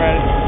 ready.